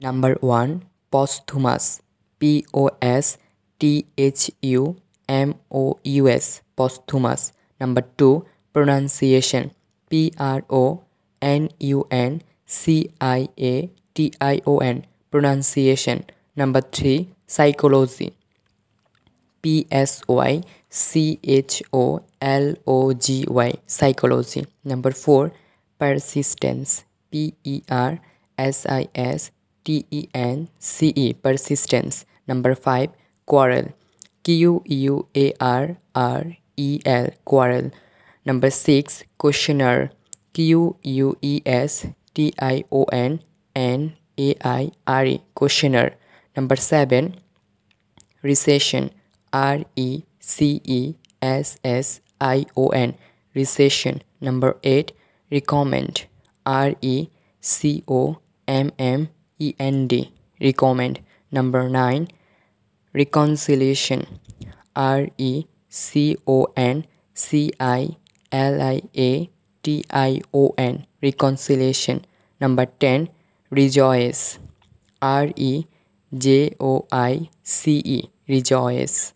Number 1 Posthumous. P O S T H U M O U S Posthumous. Number 2 Pronunciation. P R O N U N C I A T I O N Pronunciation. Number 3 Psychology. P S Y C H O L O G Y Psychology. Number 4 Persistence. P E R S I S T E N C E persistence. Number 5 quarrel Q U A R R E L quarrel. Number 6 questionnaire Q U E S T I O N N A I R E questionnaire. Number 7 recession R E C E S S I O N recession. Number 8 recommend R E C O M M E N D recommend. Number 9 reconciliation. R E C O N C I L I A T I O N reconciliation. Number 10 rejoice. R E J O I C E rejoice